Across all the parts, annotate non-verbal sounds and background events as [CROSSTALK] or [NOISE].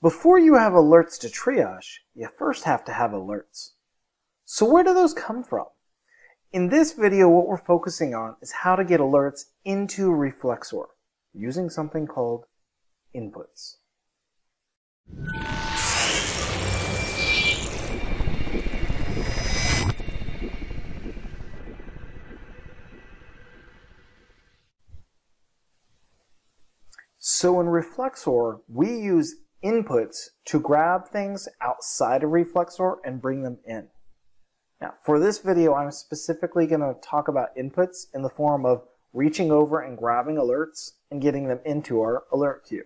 Before you have alerts to triage, you first have to have alerts. So where do those come from? In this video, what we're focusing on is how to get alerts into ReflexSOAR using something called inputs. So in ReflexSOAR, we use inputs to grab things outside of ReflexSOAR and bring them in. Now, for this video, I'm specifically going to talk about inputs in the form of reaching over and grabbing alerts and getting them into our alert queue.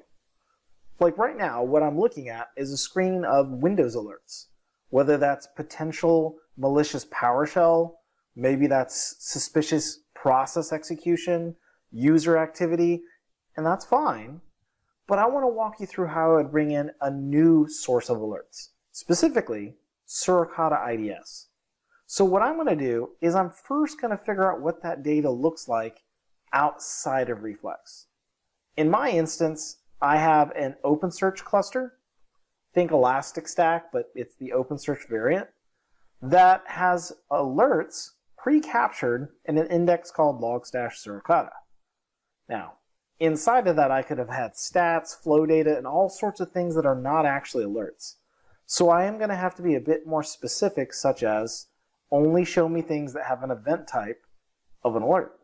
Like right now, what I'm looking at is a screen of Windows alerts, whether that's potential malicious PowerShell, maybe that's suspicious process execution, user activity, and that's fine. But I want to walk you through how I would bring in a new source of alerts, specifically Suricata IDS. So what I'm going to do is I'm first going to figure out what that data looks like outside of Reflex. In my instance, I have an OpenSearch cluster, think Elastic Stack, but it's the OpenSearch variant, that has alerts pre-captured in an index called logstash suricata. Now, inside of that, I could have had stats, flow data, and all sorts of things that are not actually alerts. So I am going to have to be a bit more specific, such as only show me things that have an event type of an alert.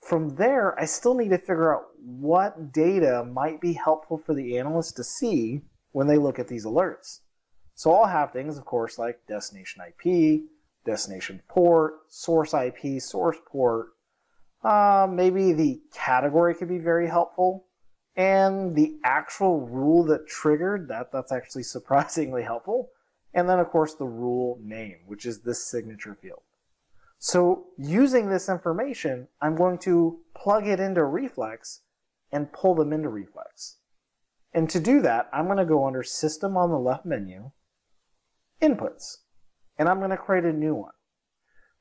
From there, I still need to figure out what data might be helpful for the analyst to see when they look at these alerts. So I'll have things, of course, like destination IP, destination port, source IP, source port, uh, maybe the category could be very helpful. And the actual rule that triggered that, that's actually [LAUGHS] surprisingly helpful. And then, of course, the rule name, which is this signature field. So using this information, I'm going to plug it into Reflex and pull them into Reflex. And to do that, I'm going to go under System on the left menu, Inputs, and I'm going to create a new one.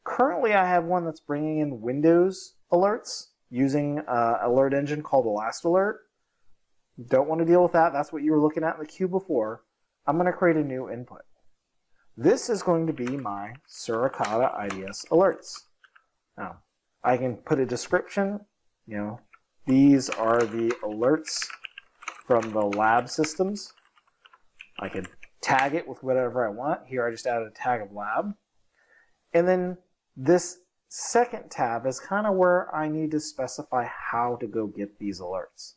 Currently, I have one that's bringing in Windows alerts using an alert engine called ElastAlert. Don't want to deal with that. That's what you were looking at in the queue before. I'm going to create a new input. This is going to be my Suricata IDS alerts. Now, I can put a description, you know, these are the alerts from the lab systems. I can tag it with whatever I want. Here I just added a tag of lab. And then this second tab is kind of where I need to specify how to go get these alerts.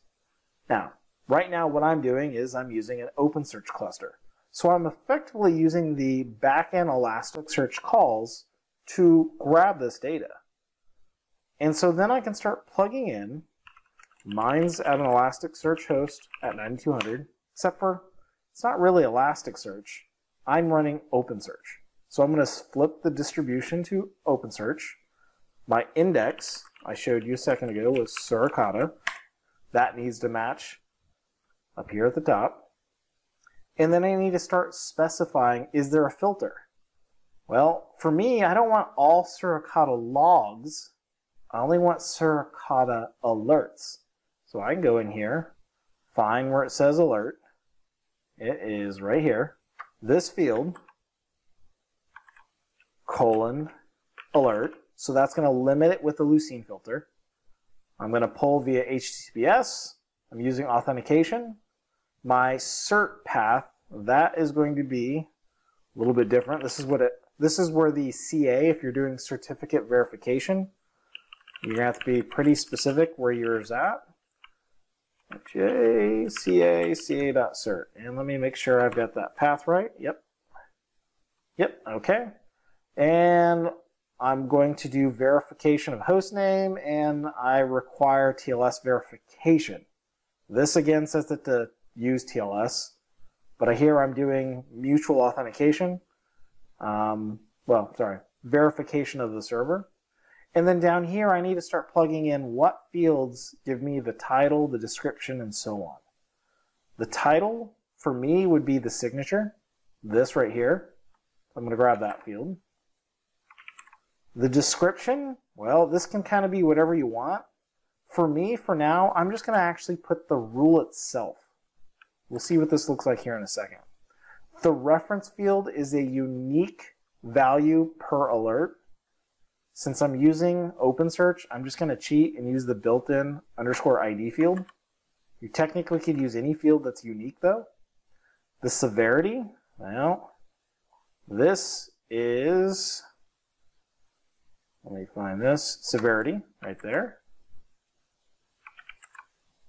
Now, right now what I'm doing is I'm using an OpenSearch cluster. So I'm effectively using the backend Elasticsearch calls to grab this data. And so then I can start plugging in. Mine's at an Elasticsearch host at 9200, except for it's not really Elasticsearch. I'm running OpenSearch. So I'm going to flip the distribution to OpenSearch. My index, I showed you a second ago, was Suricata. That needs to match up here at the top. And then I need to start specifying, is there a filter? Well, for me, I don't want all Suricata logs. I only want Suricata alerts. So I can go in here, find where it says alert. It is right here. This field, colon, alert. So that's going to limit it with the Lucene filter. I'm going to pull via HTTPS. I'm using authentication. My cert path, that is going to be a little bit different. This is what it this is where the CA, if you're doing certificate verification, you're gonna have to be pretty specific where yours at. JCA CA.cert. And let me make sure I've got that path right. Yep. Yep, okay. And I'm going to do verification of host name and I require TLS verification. This again says that to use TLS, but here I'm doing mutual authentication. Um, well, sorry, verification of the server. And then down here, I need to start plugging in what fields give me the title, the description, and so on. The title for me would be the signature, this right here. I'm going to grab that field. The description, well, this can kind of be whatever you want. For me, for now, I'm just going to actually put the rule itself. We'll see what this looks like here in a second. The reference field is a unique value per alert. Since I'm using OpenSearch, I'm just going to cheat and use the built-in underscore ID field. You technically could use any field that's unique though. The severity, well, this is, let me find this, severity right there.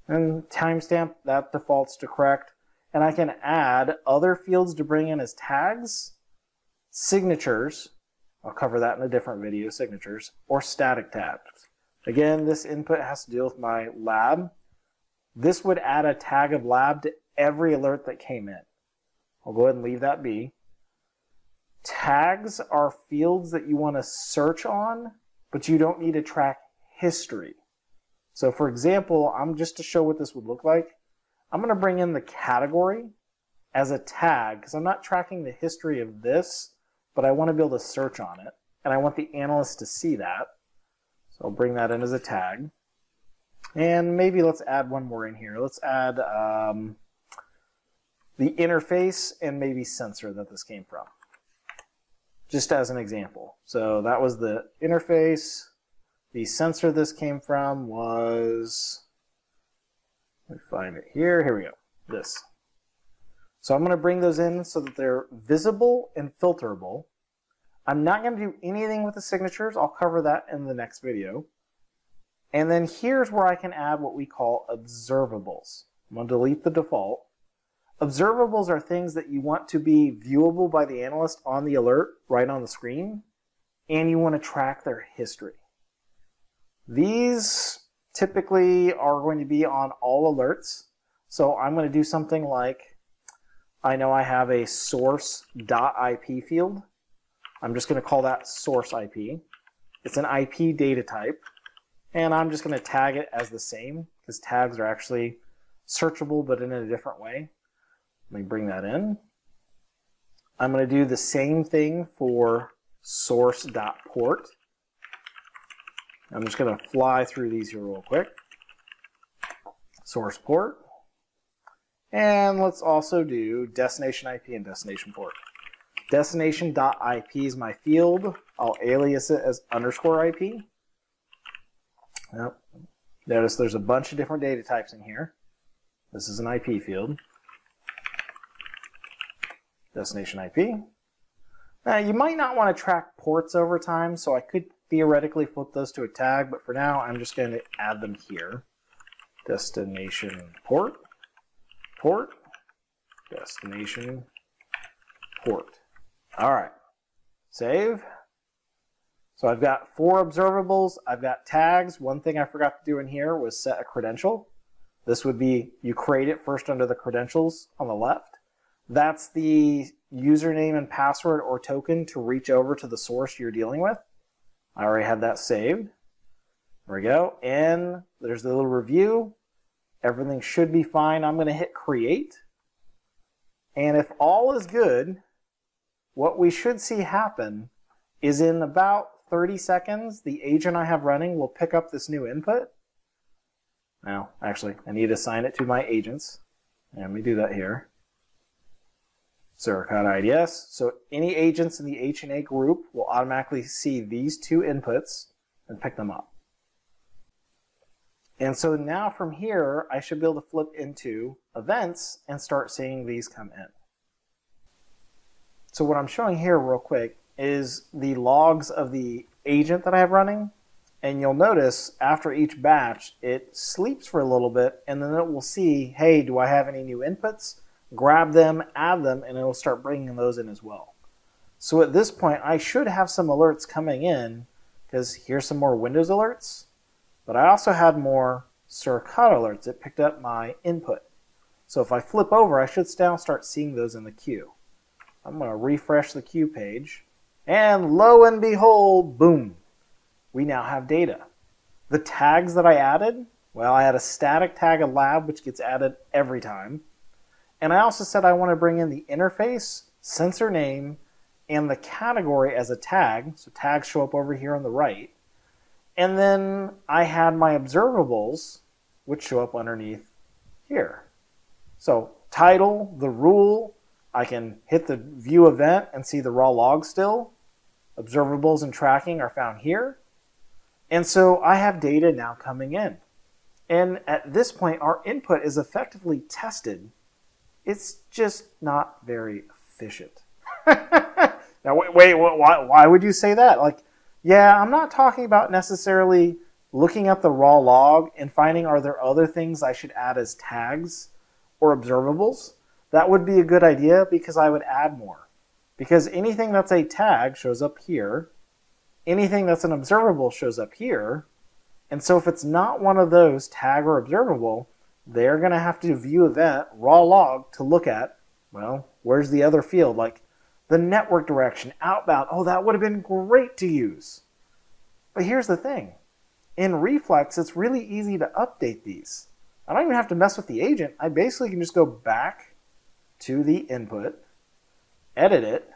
And timestamp, that defaults to correct. And I can add other fields to bring in as tags, signatures, I'll cover that in a different video, signatures, or static tags. Again, this input has to deal with my lab. This would add a tag of lab to every alert that came in. I'll go ahead and leave that be. Tags are fields that you want to search on, but you don't need to track history. So for example, I'm just to show what this would look like, I'm going to bring in the category as a tag because I'm not tracking the history of this, but I want to be able to search on it. And I want the analyst to see that. So I'll bring that in as a tag. And maybe let's add one more in here. Let's add um, the interface and maybe sensor that this came from. Just as an example. So that was the interface. The sensor this came from was, let me find it here. Here we go. This. So I'm going to bring those in so that they're visible and filterable. I'm not going to do anything with the signatures. I'll cover that in the next video. And then here's where I can add what we call observables. I'm going to delete the default. Observables are things that you want to be viewable by the analyst on the alert right on the screen, and you want to track their history. These typically are going to be on all alerts. So I'm going to do something like, I know I have a source.ip field. I'm just going to call that source IP. It's an IP data type. And I'm just going to tag it as the same because tags are actually searchable but in a different way. Let me bring that in. I'm going to do the same thing for source.port. I'm just going to fly through these here real quick. Source port. And let's also do destination IP and destination port. Destination.ip is my field. I'll alias it as underscore IP. Yep. Notice there's a bunch of different data types in here. This is an IP field. Destination IP. Now you might not want to track ports over time, so I could theoretically flip those to a tag, but for now I'm just going to add them here. Destination port, port, destination port. All right, save. So I've got four observables, I've got tags. One thing I forgot to do in here was set a credential. This would be, you create it first under the credentials on the left. That's the username and password or token to reach over to the source you're dealing with. I already have that saved. There we go. And there's the little review. Everything should be fine. I'm going to hit create. And if all is good, what we should see happen is in about 30 seconds, the agent I have running will pick up this new input. Now, actually, I need to assign it to my agents. Let me do that here. Suricata IDS. So any agents in the HNA group will automatically see these two inputs and pick them up. And so now from here, I should be able to flip into events and start seeing these come in. So what I'm showing here real quick is the logs of the agent that I have running. And you'll notice after each batch, it sleeps for a little bit and then it will see, hey, do I have any new inputs? Grab them, add them, and it'll start bringing those in as well. So at this point, I should have some alerts coming in because here's some more Windows alerts, but I also had more Suricata alerts. It picked up my input. So if I flip over, I should now start seeing those in the queue. I'm going to refresh the queue page. And lo and behold, boom, we now have data. The tags that I added, well, I had a static tag of lab, which gets added every time. And I also said I want to bring in the interface, sensor name, and the category as a tag. So tags show up over here on the right. And then I had my observables, which show up underneath here. So title, the rule. I can hit the view event and see the raw log still. Observables and tracking are found here. And so I have data now coming in. And at this point, our input is effectively tested. It's just not very efficient. [LAUGHS] now, wait, wait why, why would you say that? Like, yeah, I'm not talking about necessarily looking at the raw log and finding are there other things I should add as tags or observables. That would be a good idea because I would add more. Because anything that's a tag shows up here, anything that's an observable shows up here, and so if it's not one of those, tag or observable, they're going to have to view event raw log to look at, well, where's the other field? Like the network direction, outbound. Oh, that would have been great to use. But here's the thing. In Reflex, it's really easy to update these. I don't even have to mess with the agent. I basically can just go back to the input, edit it.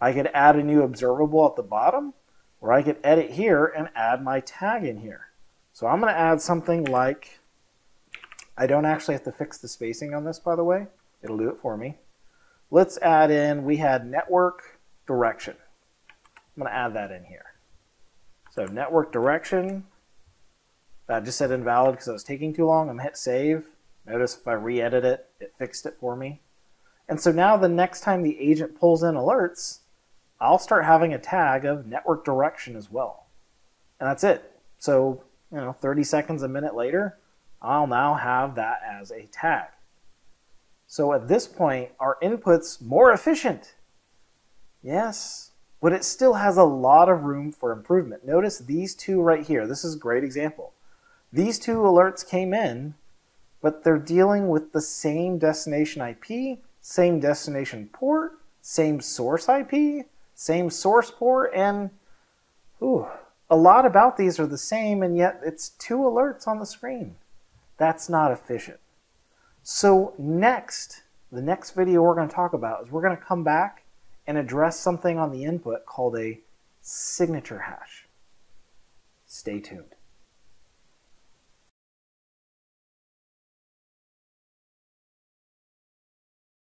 I could add a new observable at the bottom, or I could edit here and add my tag in here. So I'm going to add something like, I don't actually have to fix the spacing on this, by the way. It'll do it for me. Let's add in, we had network direction. I'm going to add that in here. So network direction, that just said invalid because it was taking too long. I'm going to hit save. Notice if I re-edit it, it fixed it for me. And so now the next time the agent pulls in alerts, I'll start having a tag of network direction as well. And that's it. So, you know, 30 seconds, a minute later, I'll now have that as a tag. So at this point, our input's more efficient. Yes, but it still has a lot of room for improvement. Notice these two right here. This is a great example. These two alerts came in, but they're dealing with the same destination IP, same destination port, same source IP, same source port, and ooh, a lot about these are the same, and yet it's two alerts on the screen. That's not efficient. So next, the next video we're going to talk about is we're going to come back and address something on the input called a signature hash. Stay tuned.